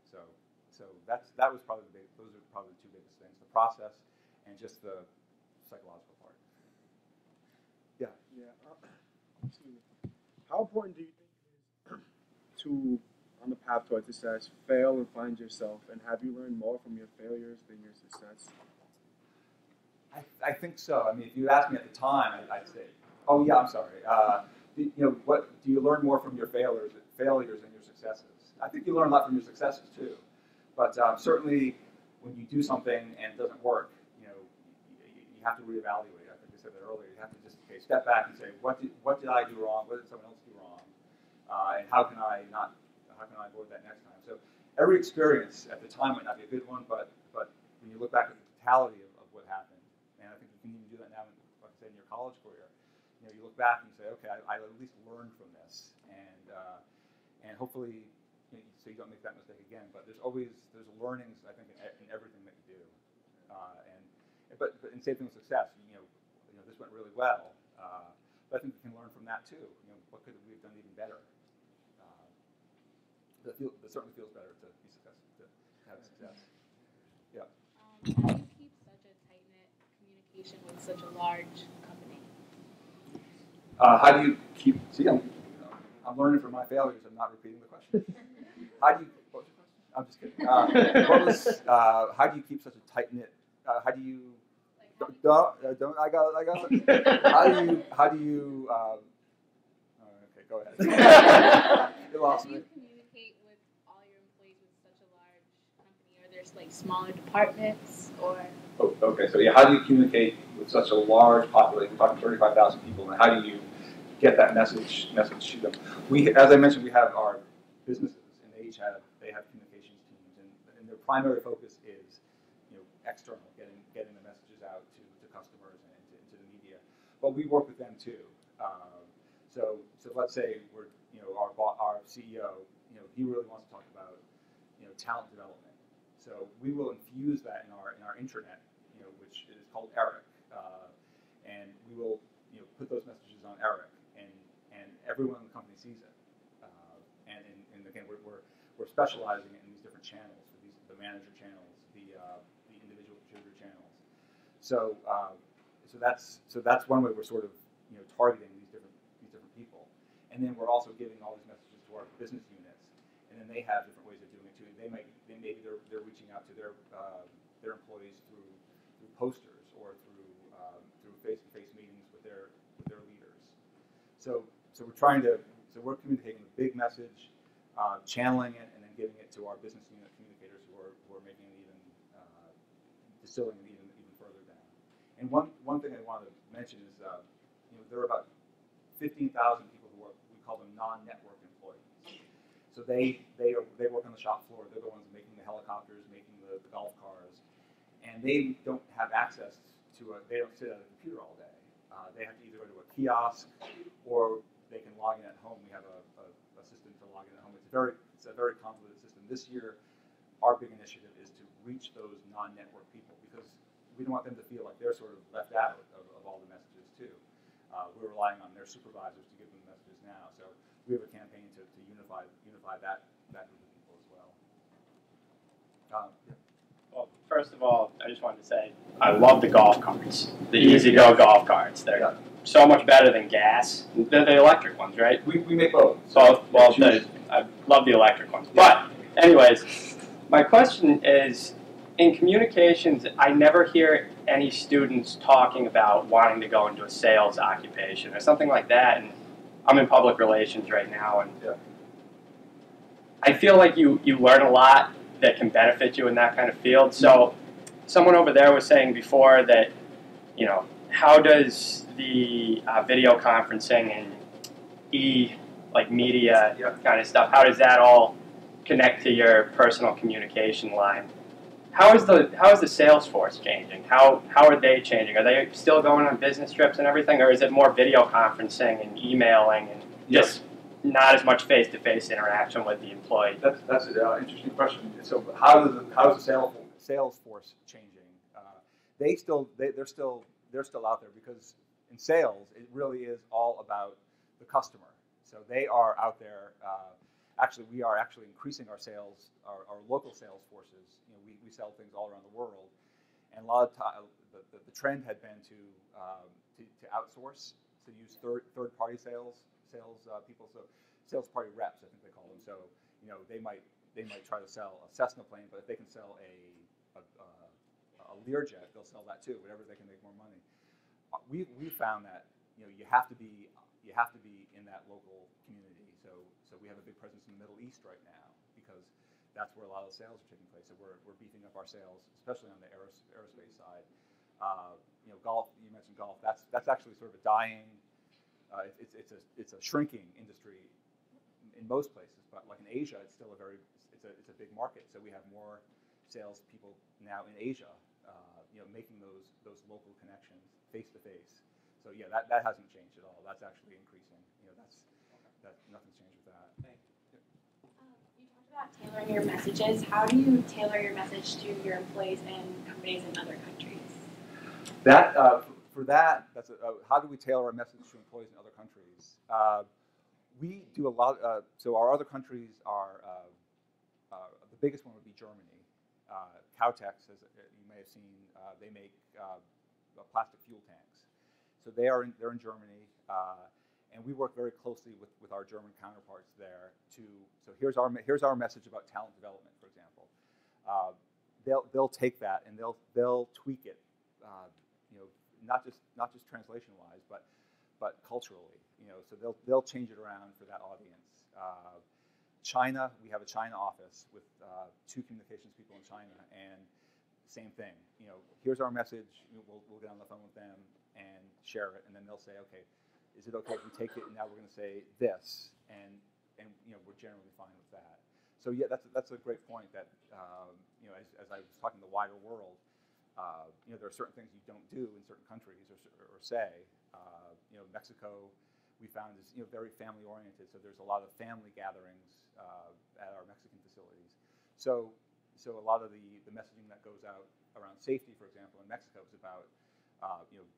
So so that's that was probably the big, those are probably the two biggest things: the process and just the psychological part. Yeah. uh, excuse me. How important do you think it is to, on the path towards success, fail and find yourself? And have you learned more from your failures than your success? I, I think so. I mean, if you asked me at the time, I, I'd say, oh yeah, I'm sorry. Uh, do, you know, what do you learn more from your failures, failures than your successes? I think you learn a lot from your successes too. But um, certainly, when you do something and it doesn't work, you know, you, you have to reevaluate. I think I said that earlier. You have to just okay, step back and say, what did what did I do wrong? What did someone else do wrong? Uh, and how can I not? How can I avoid that next time? So every experience at the time might not be a good one, but but when you look back at the totality of, of what happened, and I think you can even do that now, like I said, in your college career. You know, you look back and you say, okay, I, I at least learned from this, and uh, and hopefully, you know, so you don't make that mistake again. But there's always there's learnings, I think, in, in everything that you do, uh, and but, but in same thing with success. You know, you know, this went really well, uh, but I think we can learn from that too. You know, what could we have done even better? Uh, that, feel, that certainly feels better to be successful, to have success. Um, how do you keep such a tight knit communication with such a large? Uh, how do you keep? See, I'm, I'm learning from my failures. I'm not repeating the question. how do you? What was your question? I'm just kidding. Uh, what was? Uh, how do you keep such a tight knit? Uh, how do you? How do Don't, you- uh, don't I got it? I got it. how do you? How do you? Um, okay, go ahead. you How lost do me. you communicate with all your employees with such a large company? Are there like smaller departments or? Oh, okay, so yeah, how do you communicate with such a large population? We're talking 35,000 people, and how do you get that message message to them? We, as I mentioned, we have our businesses, and they each have they have communications teams, and, and their primary focus is you know external, getting getting the messages out to, to customers and to, to the media. But we work with them too. Um, so so let's say we're you know our our CEO, you know he really wants to talk about you know talent development. So we will infuse that in our in our intranet, you know, which is called Eric, uh, and we will you know put those messages on Eric, everyone in the company sees it. Uh, and, and and again, we're, we're we're specializing in these different channels, these the manager channels, the uh, the individual contributor channels. So uh, so that's so that's one way we're sort of you know targeting these different these different people, and then we're also giving all these messages to our business units, and then they have different ways of doing it too. They might they maybe they're they're reaching out to their uh, their employees through through posters or through um, through face to face meetings with their with their leaders. So so we're trying to so we're communicating a big message, uh, channeling it, and then giving it to our business unit communicators who are who are making it even uh, distilling it even even further down. And one one thing I wanted to mention is uh, you know there are about fifteen thousand people who work we call them non-network employees. So they they are, they work on the shop floor. They're the ones making the helicopters, making the, the golf cars, and they don't have access to a. They don't sit at a computer all day. Uh, they have to either go to a kiosk or they can log in at home. We have a, a, a system to log in at home. It's very it's a very convoluted system. This year, our big initiative is to reach those non-network people because we don't want them to feel like they're sort of left out of, of of all the messages too. Uh, we're relying on their supervisors to give them the messages now. So we have a campaign to, to unify unify that that group of people as well. Um, yeah. Well, first of all, I just wanted to say I love the golf carts, the E-Z-GO golf carts. They're Yeah. So much better than gas. They're the electric ones, right? We, we make both. So, well, the, I love the electric ones. But, anyways, my question is in communications, I never hear any students talking about wanting to go into a sales occupation or something like that. And I'm in public relations right now, and Yeah. I feel like you, you learn a lot that can benefit you in that kind of field. So, someone over there was saying before that, you know, how does the uh, video conferencing and e like media Yeah. kind of stuff, how does that all connect to your personal communication line? How is the how is the sales force changing? How how are they changing? Are they still going on business trips and everything, or is it more video conferencing and emailing and just not as much face to face interaction with the employee? That's that's an uh, interesting question. So how does the, how is the sales sales force changing? Uh, they still they, they're still they're still out there because in sales it really is all about the customer. So they are out there. Uh, actually, we are actually increasing our sales, our, our local sales forces. You know, we, we sell things all around the world, and a lot of time the, the, the trend had been to um, to, to outsource to use third third party sales sales uh, people. So sales party reps, I think they call them. So you know, they might they might try to sell a Cessna plane, but if they can sell a a, a, a Learjet, they'll sell that too. Whatever they can make more money. We we found that you know you have to be you have to be in that local community. So so we have a big presence in the Middle East right now because that's where a lot of the sales are taking place. So we're, we're beefing up our sales, especially on the aeros, aerospace side. Uh, you know, golf. You mentioned golf. That's that's actually sort of a dying. Uh, it's it's a it's a shrinking industry in most places, but like in Asia, it's still a very it's a it's a big market. So we have more salespeople now in Asia, uh, you know, making those those local connections face to face. So yeah, that, that hasn't changed at all. That's actually increasing. You know, that's that nothing's changed with that. Um, you talked about tailoring your messages. How do you tailor your message to your employees and companies in other countries? That uh, for that, that's a, uh, how do we tailor our message to employees in other countries? Uh, we do a lot. Uh, so our other countries are uh, uh, the biggest one would be Germany. Uh, Kautex, have seen, uh, they make uh, plastic fuel tanks. So they are in, they're in Germany, uh, and we work very closely with, with our German counterparts there. To so here's our here's our message about talent development, for example. Uh, they'll they'll take that and they'll they'll tweak it uh, you know, not just not just translation wise, but but culturally, you know, so they'll they'll change it around for that audience. Uh, China, we have a China office with uh, two communications people in China, and same thing. You know, here's our message. We'll we'll get on the phone with them and share it, and then they'll say, okay, is it okay if we take it and now we're going to say this, and and you know, we're generally fine with that. So yeah, that's that's a great point. That um, you know, as, as I was talking the wider world, uh, you know, there are certain things you don't do in certain countries or, or say. Uh, you know, Mexico, we found is you know very family oriented. So there's a lot of family gatherings uh, at our Mexican facilities. So so a lot of the the messaging that goes out around safety, for example, in Mexico is about uh, you know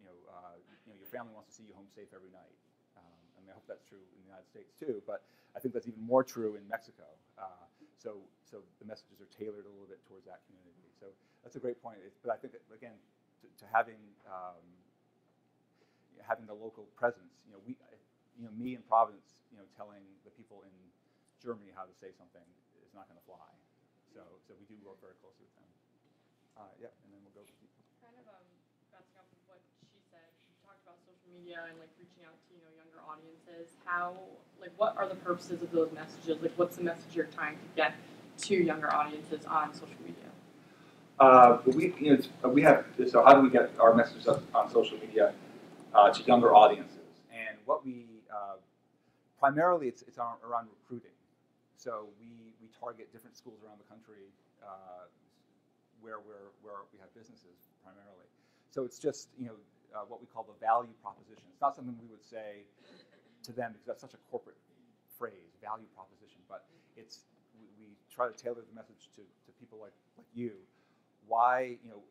you know uh, you know your family wants to see you home safe every night. Um, I mean, I hope that's true in the United States too, but I think that's even more true in Mexico. Uh, so so the messages are tailored a little bit towards that community. So that's a great point. It's, but I think that, again, to, to having um, having the local presence, you know, we, you know, me in Providence, you know, telling the people in Germany how to say something is not going to fly. So so we do work very closely with them. Uh, yeah, and then we'll go. kind of um bouncing off of what she said, you talked about social media and like reaching out to you know younger audiences. How like what are the purposes of those messages? Like what's the message you're trying to get to younger audiences on social media? Uh, we, you know, it's- uh, we have, so how do we get our messages up on social media uh, to younger audiences? And what we, uh, primarily it's, it's around recruiting. So we, we target different schools around the country uh, where, we're, where we have businesses primarily. So it's just, you know, uh, what we call the value proposition. It's not something we would say to them because that's such a corporate phrase, value proposition, but it's, we, we try to tailor the message to, to people like, like you why you know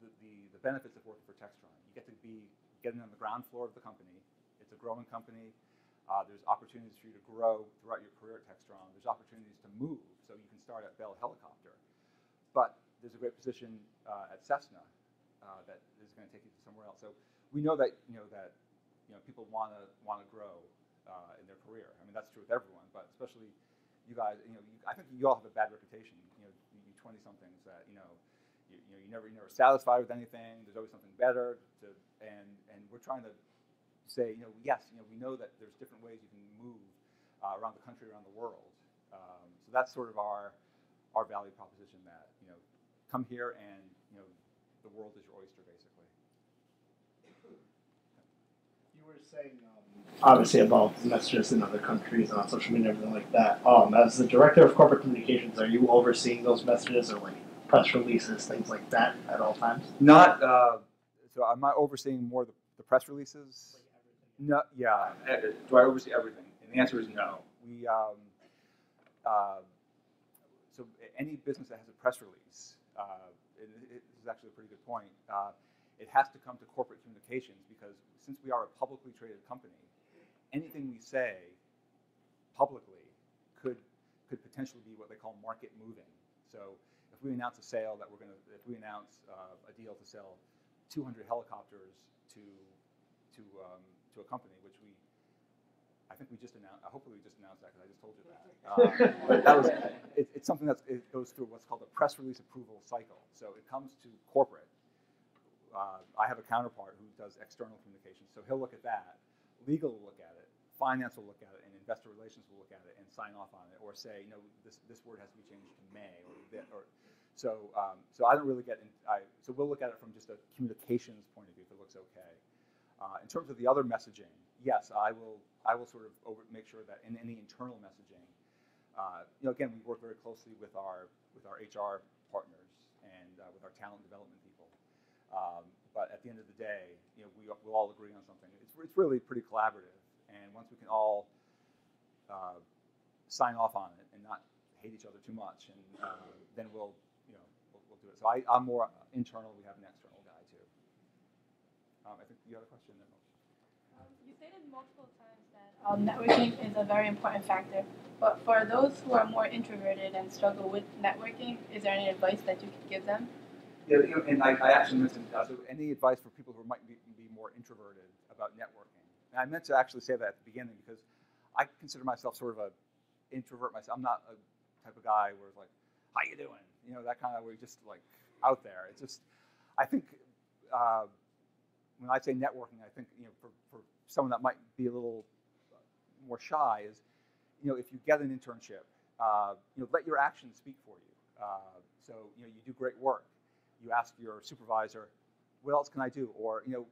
the, the, the benefits of working for Textron. You get to be getting on the ground floor of the company. It's a growing company. Uh, there's opportunities for you to grow throughout your career at Textron. There's opportunities to move, so you can start at Bell Helicopter. But there's a great position uh, at Cessna uh, that is going to take you to somewhere else. So we know that you know that you know people want to want to grow uh, in their career. I mean that's true with everyone, but especially you guys. You know, you, I think you all have a bad reputation. You know, you twenty somethings that you know you, you know you never you're never satisfied with anything. There's always something better. To, and and we're trying to say you know yes you know we know that there's different ways you can move uh, around the country around the world. Um, so that's sort of our our value proposition that you know come here and you know the world is your oyster basically. You were saying, um, obviously, about messages in other countries and on social media and everything like that. Um, as the director of corporate communications, are you overseeing those messages or like press releases, things like that at all times? Not uh, so I'm not overseeing more the, the press releases. No, yeah. Uh, Do I oversee everything? And the answer is no. We um, uh, so any business that has a press release, uh, it, it, this is actually a pretty good point. Uh, it has to come to corporate communications because since we are a publicly traded company, anything we say publicly could could potentially be what they call market moving. So if we announce a sale that we're going to, if we announce uh, a deal to sell 200 helicopters to to um, to a company, which we I think we just announced. Hopefully, we just announced that because I just told you that. Uh, but that was it, it's something that it goes through what's called a press release approval cycle. So it comes to corporate uh, I have a counterpart who does external communications, so he'll look at that. Legal will look at it, finance will look at it, and investor relations will look at it and sign off on it, or say, you know, this this word has to be changed to may, or, or so. Um, so I don't really get. In, I, so we'll look at it from just a communications point of view if it looks okay. Uh, in terms of the other messaging, yes, I will. I will sort of over, make sure that in any internal messaging, uh, you know, again, we work very closely with our with our HR partners and uh, with our talent development um, but at the end of the day, you know, we, we'll all agree on something. It's, it's really pretty collaborative. And once we can all uh, sign off on it and not hate each other too much, and uh, then we'll, you know, we'll, we'll do it. So I, am more internal. We have an external. Um, I think you had a question. There. Um, you stated multiple times that um, networking is a very important factor. But for those who are more introverted and struggle with networking, is there any advice that you could give them? Yeah, and I, I actually mentioned uh, so any advice for people who might be, be more introverted about networking. And I meant to actually say that at the beginning because I consider myself sort of a introvert myself. I'm not a type of guy where it's like, "How you doing?" You know, that kind of where you're just like out there. It's just, I think uh, when I say networking, I think you know for, for someone that might be a little more shy is, you know, if you get an internship, uh, you know, let your actions speak for you. Uh, so you know, you do great work you ask your supervisor, what else can I do? Or, you know,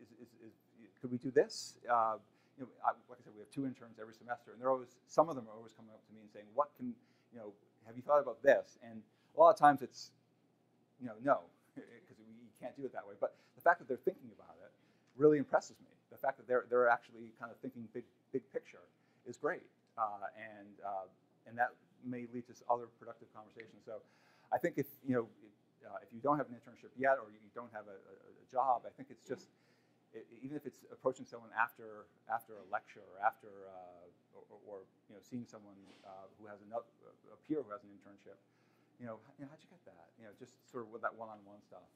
is, is, is could we do this? Uh, you know, I, like I said, we have two interns every semester, and they're always, some of them are always coming up to me and saying, what can, you know, have you thought about this? And a lot of times it's, you know, no, because you can't do it that way. But fact that they're thinking about it really impresses me. The fact that they're, they're actually kind of thinking big, big picture is great. Uh, and, uh, and that may lead to other productive conversations. So I think if, you know, uh, if you don't have an internship yet or you don't have a, a, a job, I think it's just it, even if it's approaching someone after after a lecture or after uh, or, or, you know seeing someone uh, who has another a peer who has an internship, you know, you know how'd you get that? You know, just sort of with that one-on-one stuff.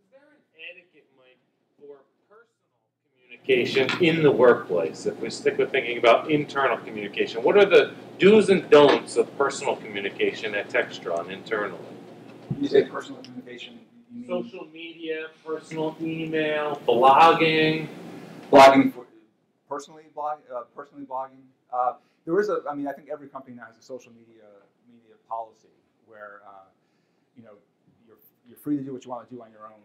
Is there an etiquette, Mike, for communication in the workplace, if we stick with thinking about internal communication, what are the do's and don'ts of personal communication at Textron internally? You say personal communication, you mean social media, personal email, blogging. Blogging, for, personally blog, uh, personally blogging. Uh, there is a, I mean, I think every company now has a social media media policy where, uh, you know, you're you're free to do what you want to do on your own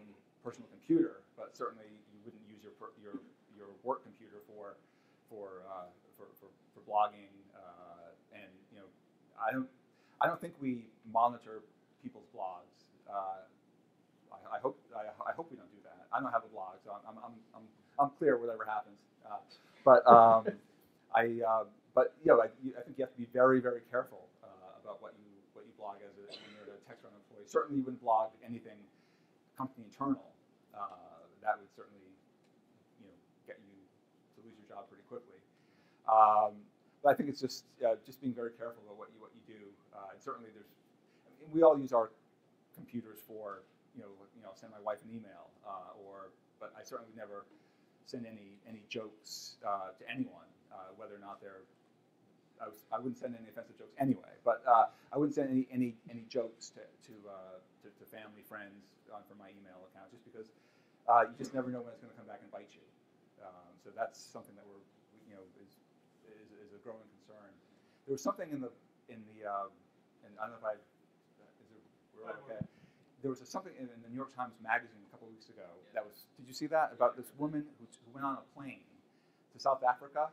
personal computer, but certainly you wouldn't use your your your work computer for for uh, for, for, for, blogging. Uh, and you know, I don't I don't think we monitor people's blogs. Uh, I, I, hope I, I, hope we don't do that. I don't have a blog, so I'm I'm I'm, I'm clear whatever happens. Uh, but um, I uh, but you know I, I, think you have to be very very careful uh, about what you what you blog as a, when you're a Textron employee. Certainly, you wouldn't blog anything company internal. Uh, that would certainly, you know, get you to lose your job pretty quickly. Um, but I think it's just uh, just being very careful about what you what you do. Uh, and certainly, there's I mean, we all use our computers for you know you know send my wife an email uh, or but I certainly would never send any any jokes uh, to anyone, uh, whether or not they're I, was, I wouldn't send any offensive jokes anyway, but uh, I wouldn't send any any, any jokes to to, uh, to, to family friends from my email account just because uh, you just never know when it's going to come back and bite you. Um, so that's something that we're you know is, is, is a growing concern. There was something in the in the um, and I don't know if I is there, we're okay. There was a, something in, in the New York Times Magazine a couple of weeks ago that was. Did you see that about this woman who, who went on a plane to South Africa,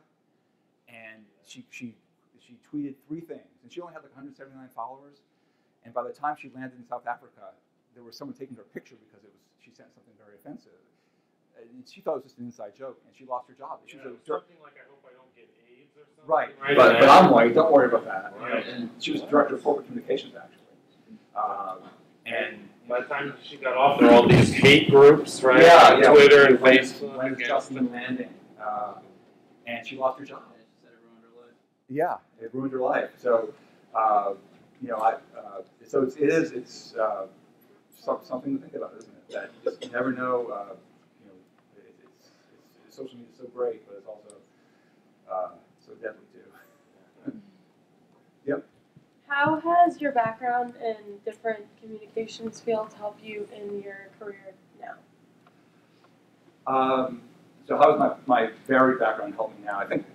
and she she she tweeted three things, and she only had like 179 followers. And by the time she landed in South Africa, there was someone taking her picture because it was she sent something very offensive. And she thought it was just an inside joke, and she lost her job. She Yeah, was a something like I hope I don't get AIDS or something. right, Right. but, but I'm white. Don't worry about that. Right. And she was director of corporate communications actually. Um, and By the time she got off, there were all these hate groups, right? Yeah, On yeah. Twitter and when is- Facebook. When is against Justin landing? Uh, and she lost her job. Yeah, she said it ruined her life. Yeah, it ruined her life. So, uh, you know, I, uh, so it's, it is, it's something to think about, isn't it? That you just never know, uh, you know, it, it's, it's, social media is so great, but it's also uh, so deadly too. yep. How has your background in different communications fields helped you in your career now? Um, so how has my, my varied background helped me now? I think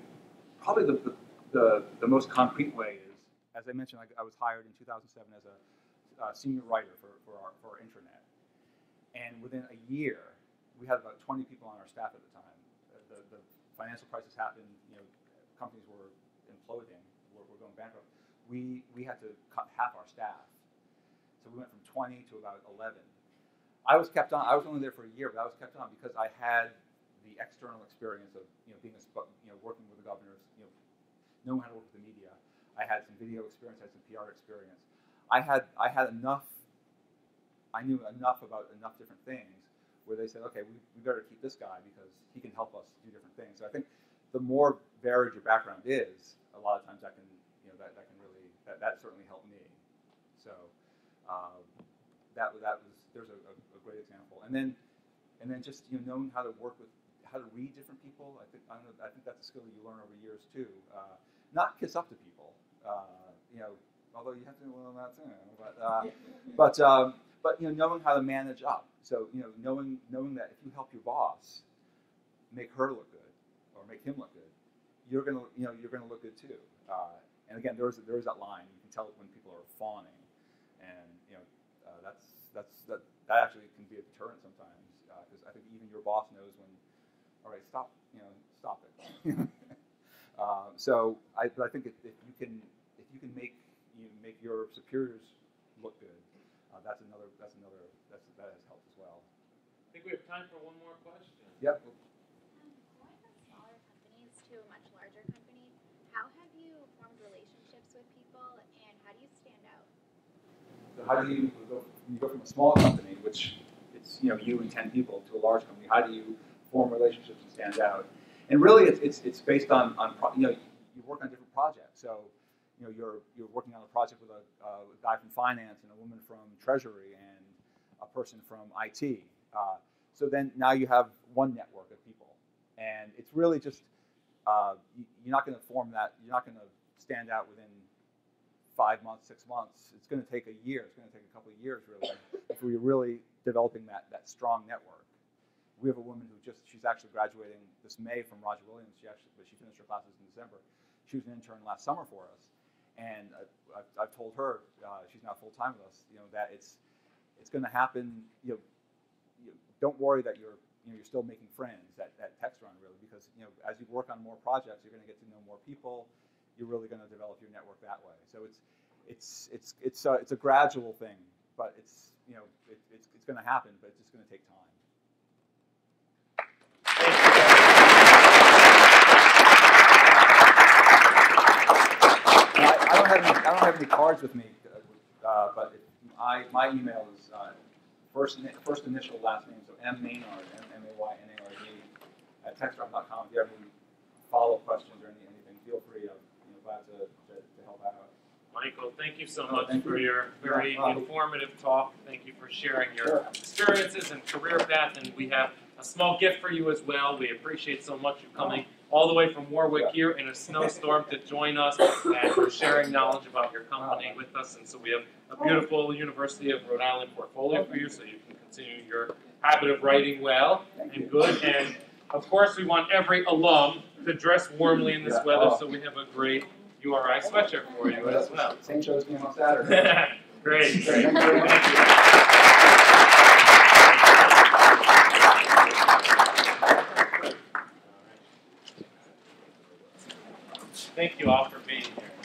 probably the, the, the, the most concrete way is, as I mentioned, I, I was hired in 2007 as a uh, senior writer for, for, our, for our intranet. And within a year, we had about 20 people on our staff at the time. The, the, financial crisis happened, you know, companies were imploding, were, were going bankrupt. We, we had to cut half our staff. So we went from 20 to about 11. I was kept on. I was only there for a year, but I was kept on because I had the external experience of you know being a you know working with the governors, you know knowing how to work with the media. I had some video experience, I had some PR experience. I had I had enough. I knew enough about enough different things where they said, okay, we, we better keep this guy because he can help us do different things. So I think the more varied your background is, a lot of times that can you know that, that can really that, that certainly helped me. So um, that that was there's a, a, a great example. And then and then just you know knowing how to work with how to read different people. I think I, know, I think that's a skill you learn over years too. Uh, not kiss up to people. Uh, you know, although you have to learn that too. But uh, but um, but you know knowing how to manage up. So you know knowing knowing that if you help your boss make her look good or make him look good, you're gonna you know you're gonna look good too. Uh, and again, there is there is that line. You can tell when people are fawning, and you know uh, that's that's that that actually can be a deterrent sometimes because I think even your boss knows when. All right, stop. You know, stop it. um, so I, but I think if, if you can if you can make make your superiors look good, uh, that's another that's another that's that has helped as well. I think we have time for one more question. Yep. Um, going from smaller companies to a much larger company, how have you formed relationships with people and how do you stand out? So how do you go, you go from a small company, which it's you know you and ten people, to a large company? How do you form relationships and stand out? And really, it's it's, it's based on on pro- you know you work on different projects. So you know you're you're working on a project with a, uh, a guy from finance and a woman from treasury and a person from IT. Uh, so then now you have one network of people, and it's really just uh, you, you're not going to form that. You're not going to stand out within five months, six months. It's going to take a year. It's going to take a couple of years really before you're really developing that that strong network. We have a woman who just she's actually graduating this May from Roger Williams. She actually but she finished her classes in December. She was an intern last summer for us, and I've, I've told her uh, she's now full time with us. You know that it's it's going to happen. You know, you don't worry that you're you know you're still making friends at, at Textron really because you know as you work on more projects you're going to get to know more people you're really going to develop your network that way so it's it's it's it's a, it's a gradual thing but it's you know it, it's, it's going to happen but it's just going to take time And I, don't have any I don't have any cards with me uh, but I, my email is uh, first, first initial, last name, so M Maynard, M A Y N A R D, at textron.com. If you have any follow-up questions or any, anything, feel free. I'm you know, glad to, to, to help out. Michael, thank you so Oh, much for you. your very informative talk. Thank you for sharing your Sure. experiences and career path. And we have a small gift for you as well. We appreciate so much you coming all the way from Warwick here in a snowstorm to join us and for sharing knowledge about your company with us. And so we have a beautiful University of Rhode Island portfolio for you, so you can continue your habit of writing well and good. And of course, we want every alum to dress warmly in this weather, Oh. so we have a great URI sweatshirt for you as well. St. Joe's game on Saturday. Great. Great. Thank you all for being here.